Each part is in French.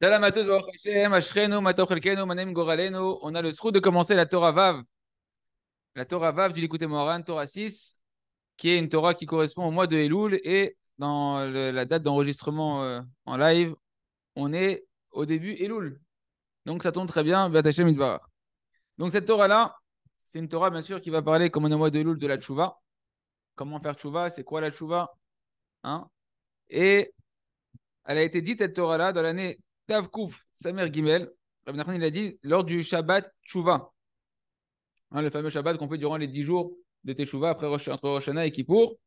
On a le sroud de commencer la Torah Vav. La Torah Vav du Likuté Moran, Torah 6, qui est une Torah qui correspond au mois de Elul. Et dans la date d'enregistrement euh, en live, on est au début Elul. Donc ça tombe très bien, Donc cette Torah-là, c'est une Torah, bien sûr, qui va parler, comme on est au mois de Elul, de la Tchouva. Comment faire Tchouva C'est quoi la Tchouva hein? Et elle a été dite, cette Torah-là, dans l'année Tavkouf Samer Gimel, Rabbi il a dit lors du Shabbat Tchouva. Hein, le fameux Shabbat qu'on fait durant les 10 jours de Teshuvah après entre Rosh et Kippour.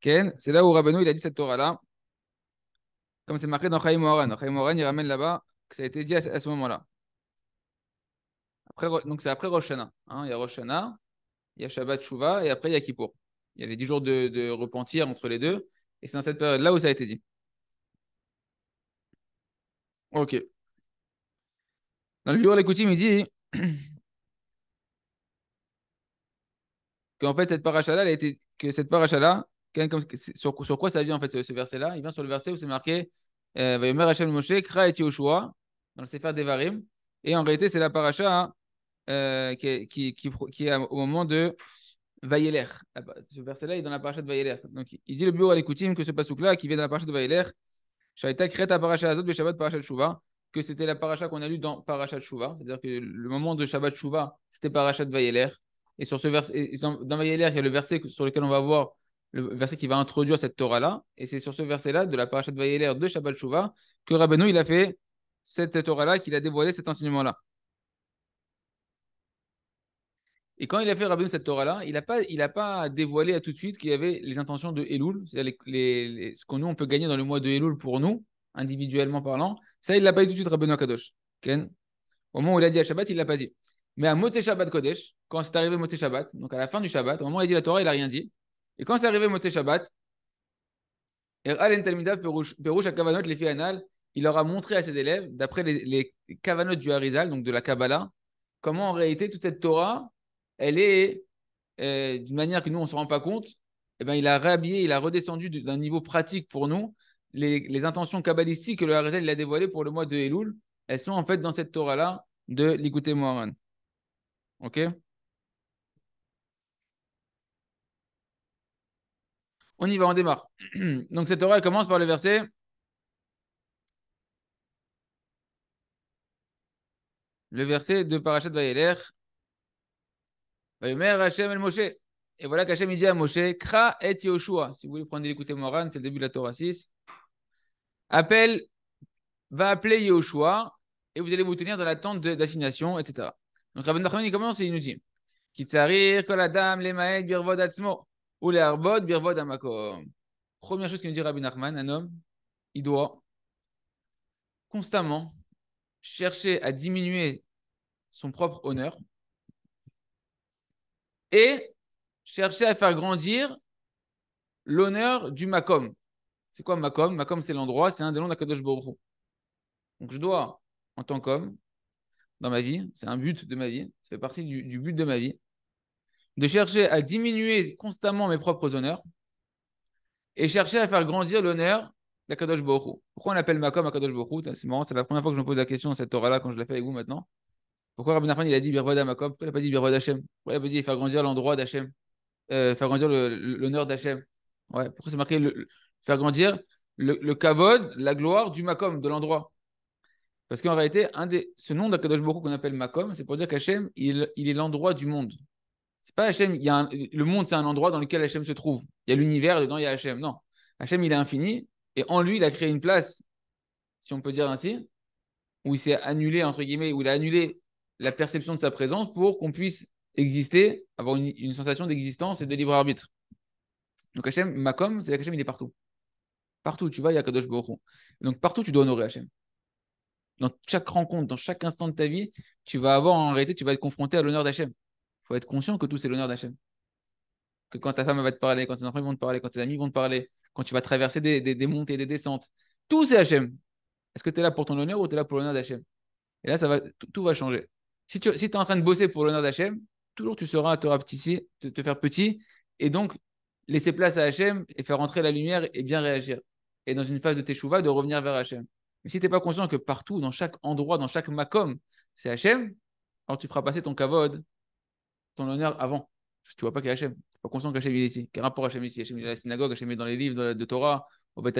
Ken, c'est là où Rabbeinu il a dit cette Torah-là. Comme c'est marqué dans Chaim Moharan. Chaim Moharan, il ramène là-bas que ça a été dit à, ce moment-là. Donc c'est après Rosh. Hein. il y a Rosh il y a Shabbat Tchouva et après il y a Kippour. Il y a les 10 jours de repentir entre les deux. Et c'est dans cette période-là où ça a été dit. Ok. Dans le bureau de il dit qu'en fait, cette paracha-là, a été, que cette paracha-là, sur, quoi ça vient en fait ce, verset-là? Il vient sur le verset où c'est marqué euh, Vayomer Moshe, Kra et Yoshua, dans le Sefer Devarim. Et en réalité, c'est la paracha euh, qui, est au moment de Vayeler. Ce verset-là est dans la paracha de Vayeler. Donc, il dit le bureau à l'écoutime que ce pasouk-là, qui vient de la paracha de Vayeler, que c'était la paracha qu'on a lu dans Parashat Shuvah, c'est-à-dire que le moment de Shabbat Shuvah, c'était Parashat Vayeler. Et sur ce verset, dans, dans il y a le verset sur lequel on va voir le verset qui va introduire cette Torah-là. Et c'est sur ce verset-là, de la Parashat Vayeler de Shabbat Shuvah, que Rabbeinu, il a fait cette Torah-là, qu'il a dévoilé cet enseignement-là. Et quand il a fait Rabbeinu cette Torah-là, il n'a pas, pas dévoilé à tout de suite qu'il y avait les intentions de Elul, c'est-à-dire les, ce qu'on peut gagner dans le mois de Elul pour nous, individuellement parlant. Ça, il ne l'a pas dit tout de suite Rabbeinu Kadosh. Ken. Au moment où il a dit à Shabbat, il ne l'a pas dit. Mais à Moté Shabbat Kodesh, quand c'est arrivé Moté Shabbat, donc à la fin du Shabbat, au moment où il a dit la Torah, il n'a rien dit. Et quand c'est arrivé Moté Shabbat, il leur a montré à ses élèves, d'après les, les kavanot du Harizal, donc de la Kabbalah, comment en réalité toute cette Torah elle est euh, d'une manière que nous, on ne se rend pas compte, eh ben, il a réhabillé, il a redescendu d'un niveau pratique pour nous. Les, intentions kabbalistiques que le Harizal a dévoilées pour le mois de Elul, elles sont en fait dans cette Torah-là de l'Ikouté Moharan. Ok? On y va, on démarre. Donc cette Torah, elle commence par le verset. Le verset de Parashat Vayeler, et voilà qu'Hachem dit à Moshe, Kra et Yoshua. Si vous voulez prendre l'écouter Moran, c'est le début de la Torah 6. Appelle, va appeler Yoshua et vous allez vous tenir dans l'attente d'assignation, etc. Donc Rabbi Nachman, il commence et il nous dit Kitsarir, kol adam, lemaed, birvod atzmo, ou le arbod, birvod amakom. Première chose qu'il nous dit Rabbi Nachman, un homme, il doit constamment chercher à diminuer son propre honneur et chercher à faire grandir l'honneur du Makom. C'est quoi Makom? Makom, c'est l'endroit, c'est un des noms d'Akadosh Baruch Donc je dois, en tant qu'homme, dans ma vie, c'est un but de ma vie, ça fait partie du, but de ma vie, de chercher à diminuer constamment mes propres honneurs et chercher à faire grandir l'honneur d'Akadosh Baruch Pourquoi on appelle Makom Akadosh Baruch C'est marrant, c'est la première fois que je me pose la question dans cette Torah-là quand je la fais avec vous maintenant. Pourquoi Rabbi Nachman il a dit Birvod Amakom Pourquoi il n'a pas dit Birvod Hashem? Pourquoi il n'a pas dit faire grandir l'endroit d'Hachem euh, Faire grandir l'honneur d'Hachem Ouais, pourquoi c'est marqué faire grandir le, le kavod, la gloire du Makom, de l'endroit? Parce qu'en réalité, ce nom d'Akadosh Baruch qu'on appelle Makom, c'est pour dire qu'Hachem, il, il est l'endroit du monde. C'est pas Hachem, il y a le monde, c'est un endroit dans lequel Hachem se trouve. Il y a l'univers, dedans, il y a Hachem. Non. Hachem, il est infini, et en lui, il a créé une place, si on peut dire ainsi, où il s'est annulé, entre guillemets, où il a annulé la perception de sa présence pour qu'on puisse exister, avoir une, sensation d'existence et de libre arbitre. Donc Hachem, Makom, c'est qu'Hachem, il est partout. Partout tu vas, il y a Kadosh Baruch Donc partout, tu dois honorer Hachem. Dans chaque rencontre, dans chaque instant de ta vie, tu vas avoir en réalité, tu vas être confronté à l'honneur d'Hachem. Il faut être conscient que tout, c'est l'honneur d'Hachem. Que quand ta femme va te parler, quand tes enfants vont te parler, quand tes amis vont te parler, quand tu vas traverser des montées, des descentes, tout c'est Hachem. Est-ce que tu es là pour ton honneur ou tu es là pour l'honneur d'Hachem? Et là, ça va, tout va changer. Si tu es en train de bosser pour l'honneur d'Hachem, toujours tu seras à te te, te faire petit, et donc laisser place à Hachem et faire entrer la lumière et bien réagir. Et dans une phase de teshuva, de revenir vers Hachem. Mais si tu n'es pas conscient que partout, dans chaque endroit, dans chaque makom, c'est Hachem, alors tu feras passer ton kavod, ton honneur avant. Tu vois pas qu'il y a Hachem. Tu n'es pas conscient qu'Hachem est ici. Quel rapport Hachem ici? Hachem est dans la synagogue, Hachem est dans les livres de, Torah, au Beth.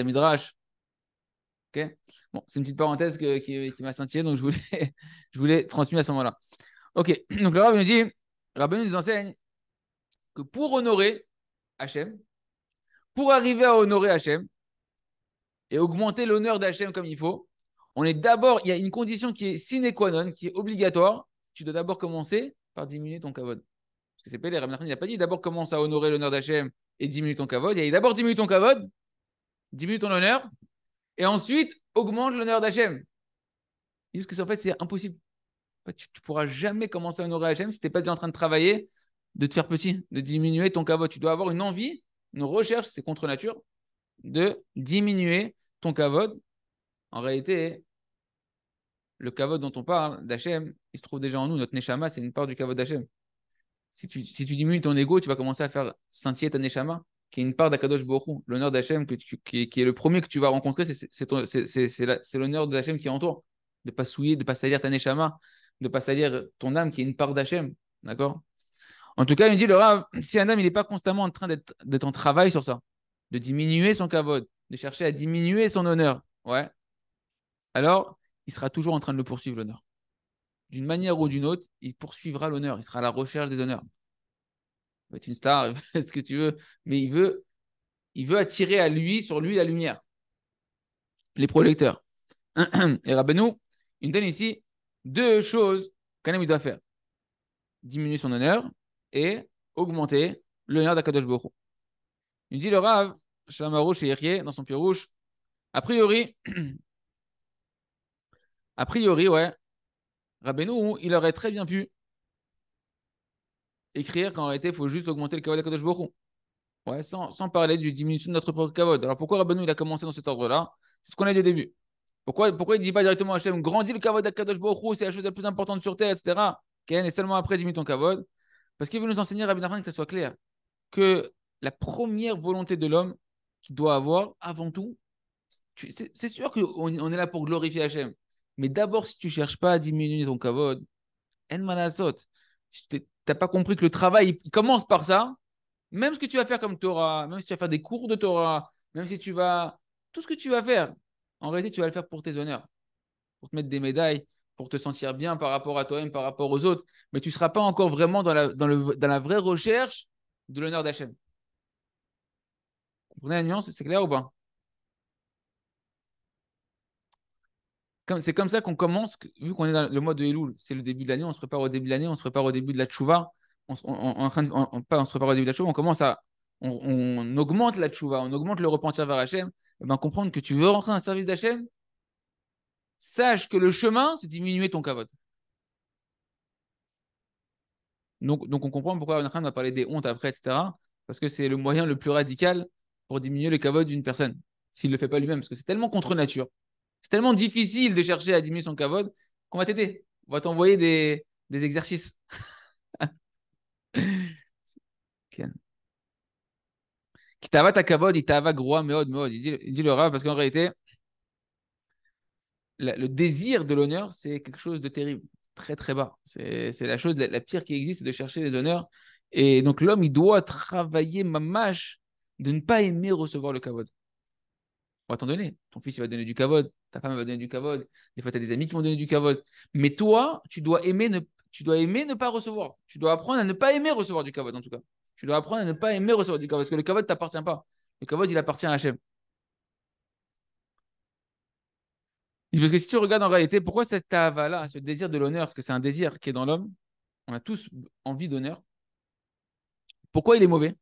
Bon, c'est une petite parenthèse qui, m'a scintillé, donc je voulais, je voulais transmettre à ce moment-là. Ok, donc le Rabbi nous dit, Rabbi nous enseigne que pour honorer Hachem, pour arriver à honorer Hachem et augmenter l'honneur d'Hachem comme il faut, on est d'abord, il y a une condition qui est sine qua non, qui est obligatoire. Tu dois d'abord commencer par diminuer ton kavod. Parce que c'est pas les Rabbi il n'a pas dit d'abord commence à honorer l'honneur d'Hachem et diminue ton kavod. Il a dit d'abord diminue ton kavod, diminue ton honneur, et ensuite augmente l'honneur d'Hachem. Parce que en fait, c'est impossible. tu ne pourras jamais commencer à honorer Hachem si tu n'es pas déjà en train de travailler, de te faire petit, de diminuer ton kavod. Tu dois avoir une envie, une recherche, c'est contre nature, de diminuer ton kavod. En réalité, le kavod dont on parle, d'Hachem, il se trouve déjà en nous. Notre neshama, c'est une part du kavod d'Hachem. Si tu, si tu diminues ton ego, tu vas commencer à faire scintiller ta neshama qui est une part d'Akadosh Borou, l'honneur d'Hachem, qui, qui, est le premier que tu vas rencontrer, c'est l'honneur d'Hachem qui entoure. De ne pas souiller, de ne pas salir ta Neshama, de ne pas salir ton âme qui est une part d'Hachem. D'accord? En tout cas, il me dit le Rav, si un homme n'est pas constamment en train d'être en travail sur ça, de diminuer son kavod, de chercher à diminuer son honneur, ouais, alors il sera toujours en train de le poursuivre, l'honneur. D'une manière ou d'une autre, il poursuivra l'honneur, il sera à la recherche des honneurs être une star, ce que tu veux, mais il veut, attirer à lui, sur lui, la lumière. Les projecteurs. Et Rabbeinu, il donne ici deux choses qu'un doit faire. Diminuer son honneur et augmenter l'honneur d'Akadosh Boko. Il dit le Rav, et dans son pied rouge, a priori, a priori, ouais, Rabbeinu, il aurait très bien pu écrire qu'en réalité, il faut juste augmenter le kavod d'Akadosh Baruch Ouais, sans, sans, parler du diminution de notre propre kavod. Alors pourquoi Rabbeinu il a commencé dans cet ordre-là? C'est ce qu'on a dit au début. Pourquoi, pourquoi il ne dit pas directement à Hachem, grandis le kavod d'Akadosh Baruch c'est la chose la plus importante sur terre, etc. Ken, et seulement après diminue ton kavod. Parce qu'il veut nous enseigner, Rabbi Nachman, que ça soit clair, que la première volonté de l'homme qu'il doit avoir, avant tout, c'est sûr qu'on on est là pour glorifier Hachem. Mais d'abord, si tu ne cherches pas à diminuer ton kavod, en malasot, si tu n'as pas compris que le travail il commence par ça, même ce que tu vas faire comme Torah, même si tu vas faire des cours de Torah, même si tu vas. Tout ce que tu vas faire, en réalité, tu vas le faire pour tes honneurs, pour te mettre des médailles, pour te sentir bien par rapport à toi-même, par rapport aux autres. Mais tu ne seras pas encore vraiment dans la, dans la vraie recherche de l'honneur d'Hachem. Vous comprenez la nuance? C'est clair ou pas? C'est comme ça qu'on commence, vu qu'on est dans le mois de Elul, c'est le début de l'année, on se prépare au début de l'année, on se prépare au début de la tchouva, on, se prépare au début de la on commence à, on, augmente la tchouva, on augmente le repentir vers Hachem, et eh ben comprendre que tu veux rentrer dans le service d'Hachem, sache que le chemin, c'est diminuer ton kavod. Donc, on comprend pourquoi on de parler des hontes après, etc. Parce que c'est le moyen le plus radical pour diminuer le kavod d'une personne, s'il ne le fait pas lui-même, parce que c'est tellement contre nature. C'est tellement difficile de chercher à diminuer son kavod qu'on va t'aider. On va t'envoyer des, des exercices. Kitava ta kavod, il t'ava groa meod meod. Il dit, le rave parce qu'en réalité, le désir de l'honneur, c'est quelque chose de terrible, très très bas. C'est la chose la, pire qui existe, c'est de chercher les honneurs. Et donc l'homme, il doit travailler mamache de ne pas aimer recevoir le kavod. On va t'en donner. Ton fils, il va donner du kavod. Ta femme va donner du kavod. Des fois, tu as des amis qui vont donner du kavod. Mais toi, tu dois aimer ne, tu dois aimer ne pas recevoir. Tu dois apprendre à ne pas aimer recevoir du kavod, en tout cas. Tu dois apprendre à ne pas aimer recevoir du kavod. Parce que le kavod ne t'appartient pas. Le kavod, il appartient à Hachem. Parce que si tu regardes en réalité, pourquoi cette là ce désir de l'honneur, parce que c'est un désir qui est dans l'homme, on a tous envie d'honneur, pourquoi il est mauvais?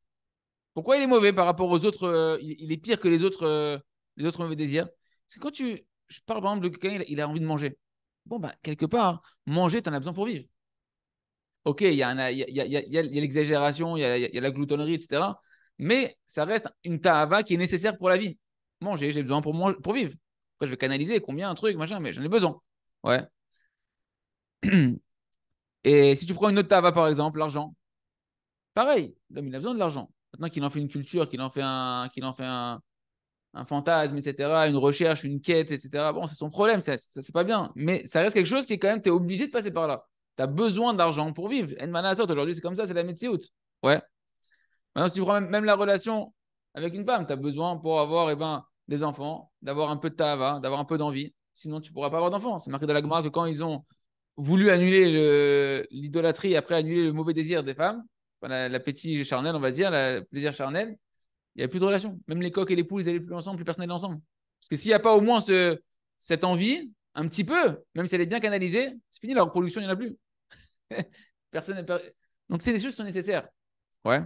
Pourquoi il est mauvais par rapport aux autres euh, il, est pire que les autres euh, les autres mauvais désirs. C'est quand tu. Je parle par exemple de quelqu'un, il a envie de manger. Bon, bah, quelque part, manger, tu en as besoin pour vivre. Ok, il y a, l'exagération, il y a, la gloutonnerie, etc. Mais ça reste une ta'ava qui est nécessaire pour la vie. Manger, j'ai besoin pour vivre. Après, je vais canaliser combien, un truc, machin, mais j'en ai besoin. Ouais. Et si tu prends une autre tava, par exemple, l'argent, pareil, l'homme, il a besoin de l'argent. Maintenant qu'il en fait une culture, qu'il en fait un, qu'il en fait un, un fantasme, etc., une recherche, une quête, etc. Bon, c'est son problème, ça, c'est pas bien. Mais ça reste quelque chose qui est quand même, tu es obligé de passer par là. Tu as besoin d'argent pour vivre. Aujourd'hui, c'est comme ça, c'est la médecine. Ouais. Maintenant, si tu prends même, la relation avec une femme, tu as besoin pour avoir eh ben, des enfants, d'avoir un peu de tava, d'avoir un peu d'envie. Sinon, tu pourras pas avoir d'enfants. C'est marqué dans la Gemara que quand ils ont voulu annuler l'idolâtrie après annuler le mauvais désir des femmes, l'appétit charnel, on va dire, le plaisir charnel, il n'y a plus de relation. Même les coqs et les poules, ils n'allaient plus ensemble, plus personne n'est ensemble. Parce que s'il n'y a pas au moins ce, cette envie, un petit peu, même si elle est bien canalisée, c'est fini, la reproduction, il n'y en a plus. personne Donc, c'est des choses qui sont nécessaires. Ouais.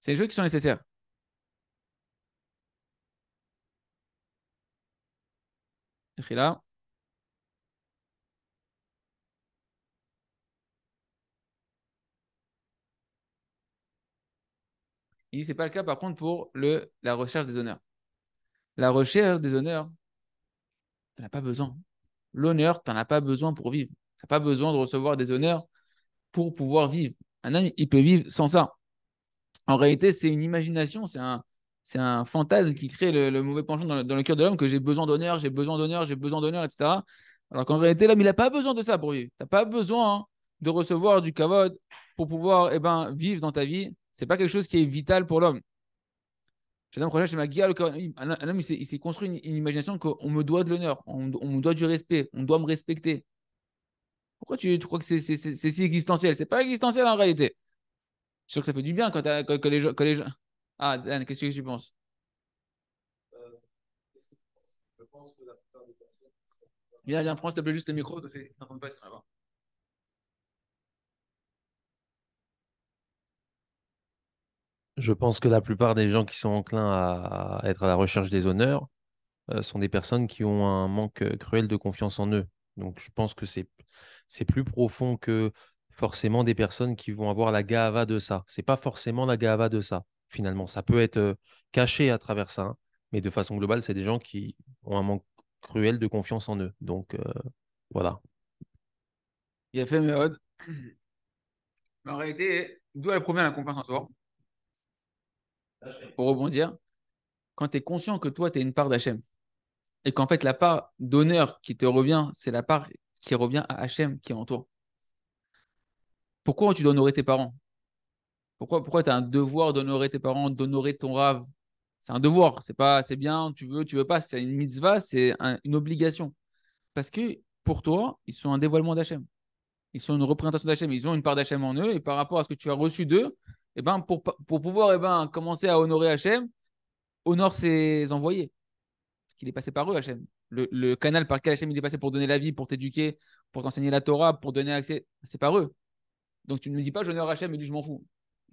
C'est des choses qui sont nécessaires. là. Il ce n'est pas le cas par contre pour le, la recherche des honneurs. La recherche des honneurs, tu n'en as pas besoin. L'honneur, tu n'en as pas besoin pour vivre. Tu n'as pas besoin de recevoir des honneurs pour pouvoir vivre. Un homme, il peut vivre sans ça. En réalité, c'est une imagination, c'est un, c'est un fantasme qui crée le, mauvais penchant dans le, cœur de l'homme que j'ai besoin d'honneur, j'ai besoin d'honneur, j'ai besoin d'honneur, etc. Alors qu'en réalité, l'homme, il n'a pas besoin de ça pour vivre. Tu n'as pas besoin de recevoir du kavod pour pouvoir eh ben, vivre dans ta vie c'est pas quelque chose qui est vital pour l'homme. Un homme, il s'est construit une, imagination qu'on me doit de l'honneur, on, me doit du respect, on doit me respecter. Pourquoi tu, crois que c'est si existentiel? C'est pas existentiel en réalité. Je suis sûr que ça fait du bien quand, les, gens. Ah, Dan, qu'est-ce que tu penses? Viens, viens, prends s'il te plaît juste le micro. Je pense que la plupart des gens qui sont enclins à, être à la recherche des honneurs euh, sont des personnes qui ont un manque euh, cruel de confiance en eux. Donc je pense que c'est plus profond que forcément des personnes qui vont avoir la gava de ça. C'est pas forcément la gava de ça finalement. Ça peut être euh, caché à travers ça, hein. mais de façon globale, c'est des gens qui ont un manque cruel de confiance en eux. Donc voilà. Il a fait. En réalité, d'où elle provient la confiance en soi? Pour rebondir, quand tu es conscient que toi, tu es une part d'Hachem, et qu'en fait, la part d'honneur qui te revient, c'est la part qui revient à Hachem qui est en toi. Pourquoi tu dois honorer tes parents? Pourquoi, pourquoi tu as un devoir d'honorer tes parents, d'honorer ton rave C'est un devoir, c'est pas c'est bien, tu veux, tu veux pas, c'est une mitzvah, c'est une obligation. Parce que pour toi, ils sont un dévoilement d'Hachem. Ils sont une représentation d'Hachem, ils ont une part d'Hachem en eux, et par rapport à ce que tu as reçu d'eux, eh ben, pour, pouvoir eh ben, commencer à honorer Hachem, honore ses envoyés. Parce qu'il est passé par eux, Hachem. Le, canal par lequel Hachem il est passé pour donner la vie, pour t'éduquer, pour t'enseigner la Torah, pour donner accès, c'est par eux. Donc tu ne me dis pas j'honore Hachem et je m'en fous.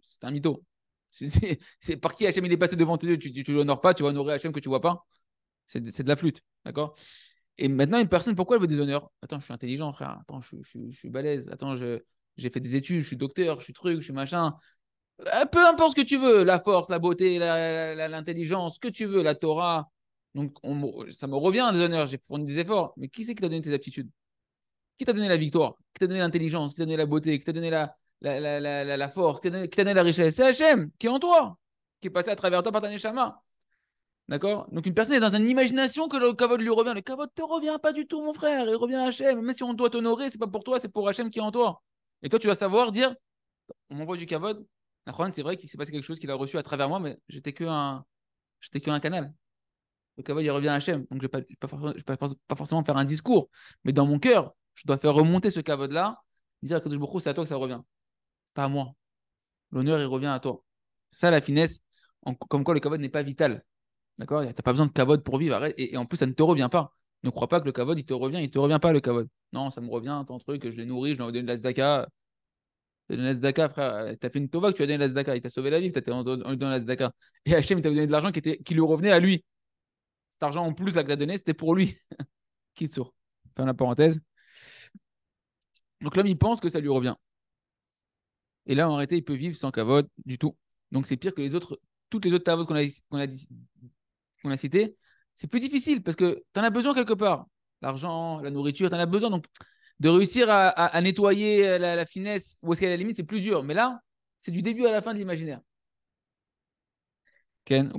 C'est un mytho. C'est par qui Hachem est passé devant tes yeux? Tu ne l'honores pas, tu vas honorer Hachem que tu vois pas. C'est de la flûte. D'accord? Et maintenant, une personne, pourquoi elle veut des honneurs? Attends, je suis intelligent, frère. Attends, je, je, je suis balèze. Attends, j'ai fait des études, je suis docteur, je suis truc, je suis machin. Euh, peu importe ce que tu veux, la force, la beauté, l'intelligence, ce que tu veux, la Torah. Donc, ça me revient des honneurs, j'ai fourni des efforts. Mais qui c'est qui t'a donné tes aptitudes? Qui t'a donné la victoire? Qui t'a donné l'intelligence? Qui t'a donné la beauté? Qui t'a donné la, la, force? Qui t'a donné, la richesse? C'est Hachem qui est en toi, qui est passé à travers toi par ta neshama. D'accord? Donc, une personne est dans une imagination que le kavod lui revient. Le kavod te revient pas du tout, mon frère. Il revient à Hachem. Même si on doit t'honorer, c'est pas pour toi, c'est pour Hachem qui est en toi. Et toi, tu vas savoir dire on m'envoie du kavod, c'est vrai qu'il s'est passé quelque chose qu'il a reçu à travers moi, mais j'étais que un, canal. Le kavod, il revient à Hachem. Donc, je ne vais, pas, pas, forcément faire un discours, mais dans mon cœur, je dois faire remonter ce kavod-là, dire que c'est à toi que ça revient, pas à moi. L'honneur, il revient à toi. C'est ça la finesse, comme quoi le kavod n'est pas vital. D'accord? Tu n'as pas besoin de kavod pour vivre. Et, en plus, ça ne te revient pas. Ne crois pas que le kavod, il te revient. Il ne te revient pas, le kavod. Non, ça me revient, ton truc, je l'ai nourri, je lui ai de la zdaka. Tu as donné la frère. Tu fait une tova tu as donné la Zdaka. Il t'a sauvé la vie, tu as donné la Zdaka. Et Hachem, il t'a donné de l'argent qui, était, qui lui revenait à lui. Cet argent en plus là, que tu as donné, c'était pour lui. Kitsour. Fin la parenthèse. Donc l'homme, il pense que ça lui revient. Et là, en réalité, il peut vivre sans kavod du tout. Donc c'est pire que les autres, toutes les autres tavots qu'on a, qu'on a, qu'on a citées. C'est plus difficile parce que tu en as besoin quelque part. L'argent, la nourriture, tu en as besoin. Donc de réussir à, nettoyer euh, la, finesse ou est-ce qu'à la limite, c'est plus dur. Mais là, c'est du début à la fin de l'imaginaire. Et le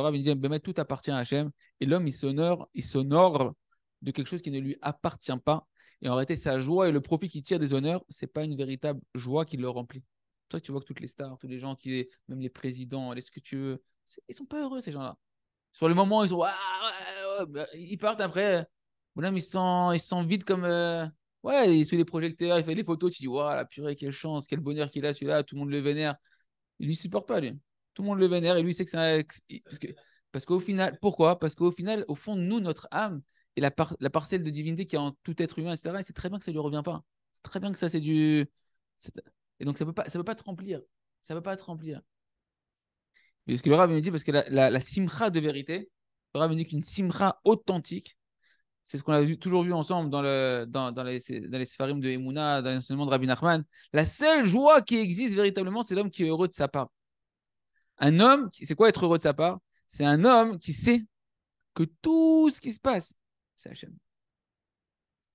Rav dit tout appartient à Hachem. Et l'homme, il s'honore, il s'honore de quelque chose qui ne lui appartient pas. Et en réalité, sa joie et le profit qu'il tire des honneurs, c'est pas une véritable joie qui le remplit. Toi, tu vois que toutes les stars, tous les gens, qui, même les présidents, les ce que tu veux, ils sont pas heureux, ces gens-là. Sur le moment, ils sont. Ah, bah, ils partent après bonhomme ils sont, ils sont vides comme, euh, ouais, il sous les projecteurs, il fait les photos, tu dis, waouh, la purée, quelle chance, quel bonheur qu'il a celui-là, tout le monde le vénère. Il lui supporte pas, lui. Tout le monde le vénère et lui sait que c'est un... Parce que parce qu'au final, pourquoi? Parce qu'au final, au fond, nous, notre âme et la, la parcelle de divinité qui est en tout être humain, etc., c'est très bien que ça ne lui revient pas. C'est très bien que ça, c'est du. Et donc, ça ne peut, pas, ça peut pas te remplir. Ça ne peut pas te remplir. Mais ce que le Rav me dit, parce que la, la, simcha de vérité, le Rav me dit qu'une simcha authentique, c'est ce qu'on a toujours vu ensemble dans, le, dans, dans les, dans de Emouna, dans l'enseignement de Rabbi Nachman. La seule joie qui existe véritablement, c'est l'homme qui est heureux de sa part. Un homme, c'est quoi être heureux de sa part? C'est un homme qui sait que tout ce qui se passe, c'est Hachem.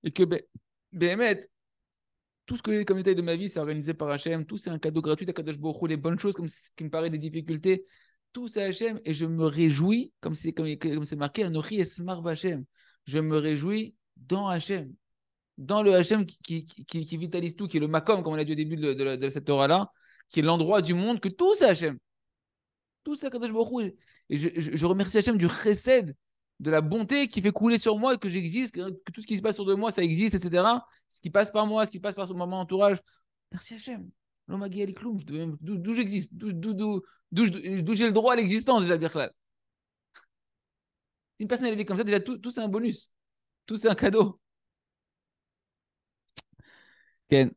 Et que Béhémet, tout ce que les communautés de ma vie, c'est organisé par Hachem, tout c'est un cadeau gratuit à Kadosh Baruch les bonnes choses, comme ce qui me paraît des difficultés, tout c'est Hachem, et je me réjouis, comme c'est comme, comme marqué, Anochi Esmar Hachem. Je me réjouis dans Hachem, dans le Hachem qui, vitalise tout, qui est le Makom, comme on a dit au début de, cette Torah-là, qui est l'endroit du monde que tout c'est Hachem. Tout ça, Kadosh Baruch Et je, je, remercie Hachem du chesed, de la bonté qui fait couler sur moi et que j'existe, que, tout ce qui se passe autour de moi, ça existe, etc. Ce qui passe par moi, ce qui passe par mon entourage. Merci Hachem. D'où j'existe, d'où j'ai le droit à l'existence déjà, Birklal. Si une personne elle vit comme ça, déjà tout, tout c'est un bonus. Tout c'est un cadeau. Ken.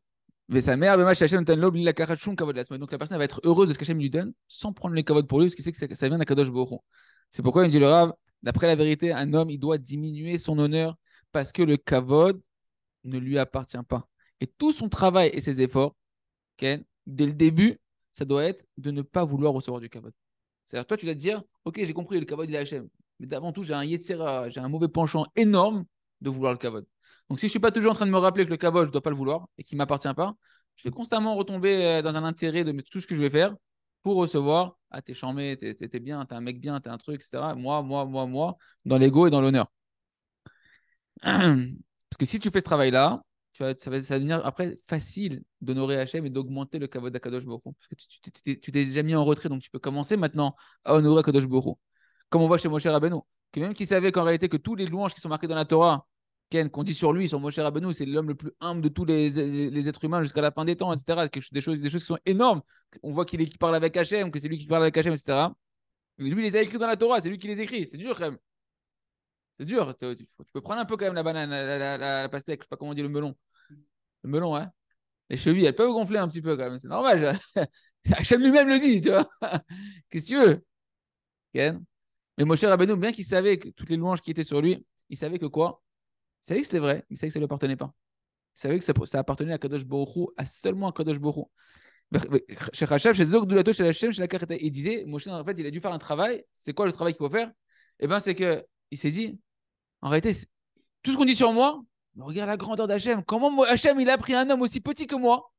Mais sa mère, donc la personne va être heureuse de ce qu'Hachem lui donne sans prendre les kavod pour lui, parce qu'il sait que ça vient d'Akadosh Borou. C'est pourquoi il dit le Rav, d'après la vérité, un homme, il doit diminuer son honneur parce que le kavod ne lui appartient pas. Et tout son travail et ses efforts, Ken, dès le début, ça doit être de ne pas vouloir recevoir du kavod. C'est-à-dire, toi, tu dois te dire, ok, j'ai compris, le kavod, il est Hachem. Mais d'avant tout, j'ai un yetzera, j'ai un mauvais penchant énorme de vouloir le kavod. Donc, si je ne suis pas toujours en train de me rappeler que le cavol, je ne dois pas le vouloir et qu'il ne m'appartient pas, je vais constamment retomber euh, dans un intérêt de tout ce que je vais faire pour recevoir Ah, t'es charmé, t'es, bien, t'es un mec bien, t'es un truc, etc. Moi, moi, moi, moi, dans l'ego et dans l'honneur. Parce que si tu fais ce travail-là, tu vas, ça, va, devenir après facile d'honorer Hachem et d'augmenter le kavod d'Akadosh Boko. Parce que tu, tu, t'es déjà mis en retrait, donc tu peux commencer maintenant à honorer Akadosh Boko. Comme on voit chez Moshe Rabbeinu, que même qui savait qu'en réalité que tous les louanges qui sont marquées dans la Torah, qu'on dit sur lui, sur Moshe Rabbeinu, c'est l'homme le plus humble de tous les, les, êtres humains jusqu'à la fin des temps, etc. Des choses, des choses qui sont énormes. On voit qu'il parle avec Hachem, que c'est lui qui parle avec Hachem, etc. Mais lui, il les a écrits dans la Torah, c'est lui qui les écrit. C'est dur quand même. C'est dur. Tu, peux prendre un peu quand même la banane, la, pastèque, je sais pas comment on dit le melon. Le melon, hein. Les chevilles, elles peuvent gonfler un petit peu quand même, c'est normal. Hachem lui-même le dit, tu vois. Qu'est-ce que tu veux Mais Moshe Rabbeinu, bien qu'il savait que toutes les louanges qui étaient sur lui, il savait que quoi? Il savait que c'était vrai, il savait que ça ne lui appartenait pas. Il savait que ça, appartenait à Kadosh Borou, à seulement à Kadosh Borou. Chez chez chez Hachem, chez la il disait, Moshe, en fait, il a dû faire un travail. C'est quoi le travail qu'il faut faire? Eh bien, c'est qu'il s'est dit, en réalité, tout ce qu'on dit sur moi, regarde la grandeur d'Hachem. Comment Hachem, il a pris un homme aussi petit que moi?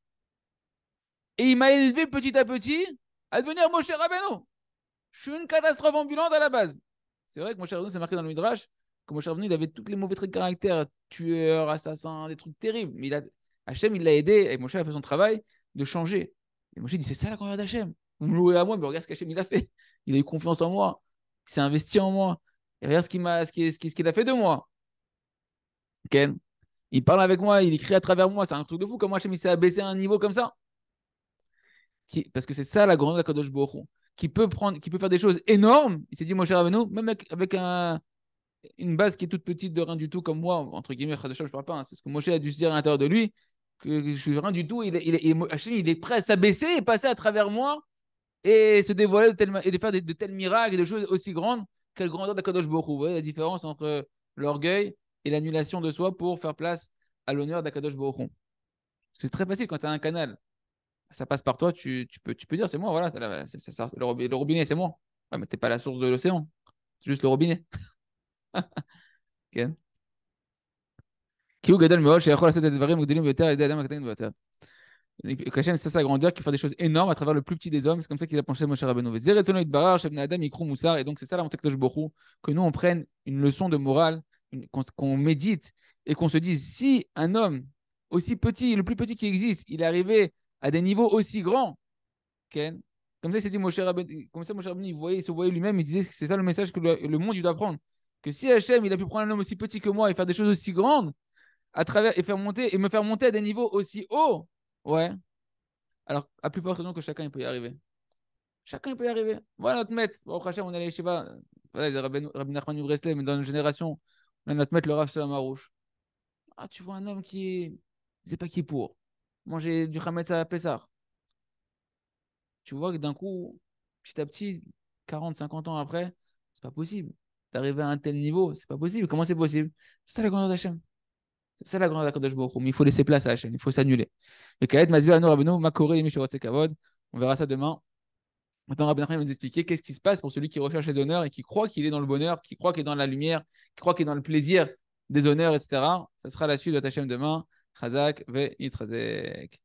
Et il m'a élevé petit à petit à devenir Moshe Rabbeinu. Je suis une catastrophe ambulante à la base. C'est vrai que Moshe Rabbeinu, c'est marqué dans le Midrash comme Moshe Rabbeinu, il avait tous les mauvais traits de caractère, tueur, assassin, des trucs terribles. Mais il a... Hachem, il l'a aidé, et Moshe a fait son travail de changer. Et Moshe dit, c'est ça la grandeur d'Hachem. Vous me louez à moi, mais regarde ce qu'Hachem il a fait. Il a eu confiance en moi. Il s'est investi en moi. Et regarde ce qu'il a, fait de moi. Ken, il parle avec moi, il écrit à travers moi. C'est un truc de fou. Comment Hachem il s'est abaissé à un niveau comme ça. Parce que c'est ça la grandeur d'Akadosh Baruch qui peut prendre, qui peut faire des choses énormes. Il s'est dit, Moshe Rabbeinu, même avec un, une base qui est toute petite de rien du tout, comme moi, entre guillemets, je ne parle pas, hein, c'est ce que Moshe a dû se dire à l'intérieur de lui, que je suis rien du tout, il, est prêt à s'abaisser et passer à travers moi et se dévoiler de et de faire de, tels miracles et de choses aussi grandes quelle grandeur d'Akadosh Baruch Vous voyez la différence entre l'orgueil et l'annulation de soi pour faire place à l'honneur d'Akadosh Baruch C'est très facile quand tu as un canal, ça passe par toi, tu, tu, peux, tu peux dire c'est moi, voilà, le, robinet c'est moi. mais tu n'es pas la source de l'océan, c'est juste le robinet. כן? כי הוא גדול מאוד שיכול לעשות את הדברים הגדולים ביותר על ידי האדם הקטן ביותר. Qu'Hachem c'est sa grandeur, qui fait des choses énormes à travers le plus petit des hommes. C'est comme ça qu'il a penché Moshe Rabbeinu. Zeretzono Barar, Shem Adam, Ikrou Moussar. Et donc, c'est ça la montée de Borou, que nous, on prenne une leçon de morale, qu'on médite et qu'on se dise si un homme aussi petit, le plus petit qui existe, il est arrivé à des niveaux aussi grands, Ken, comme ça, il s'est dit Moshe Rabbeinu, comme ça, Moshe Rabbeinu, il, voyait, il se voyait lui-même, il disait que c'est ça le message que le, monde il doit prendre. Que si Hachem, il a pu prendre un homme aussi petit que moi et faire des choses aussi grandes, à travers, et, faire monter, et me faire monter à des niveaux aussi hauts, Ouais. Alors, à plus forte raison que chacun il peut y arriver. Chacun il peut y arriver. Voilà notre maître. Bon, on est allé chez Voilà, Rabbi Nachman mais dans une génération, on a notre maître, le Rav Shalom Arouche. Ah, tu vois un homme qui est. Il sait pas qui est pour. Manger du Hametz à Pessar. Tu vois que d'un coup, petit à petit, 40, 50 ans après, c'est pas possible. D'arriver à un tel niveau, c'est pas possible. Comment c'est possible? C'est ça la grandeur d'Hachem. C'est ça la grandeur d'Akadosh Baruch il faut laisser place à Hachem, il faut s'annuler. Le. On verra ça demain. Maintenant, Rabbi Nachman va nous expliquer qu'est-ce qui se passe pour celui qui recherche les honneurs et qui croit qu'il est dans le bonheur, qui croit qu'il est dans la lumière, qui croit qu'il est dans le plaisir des honneurs, etc. Ça sera la suite de Hachem demain. חזק ויתחזק.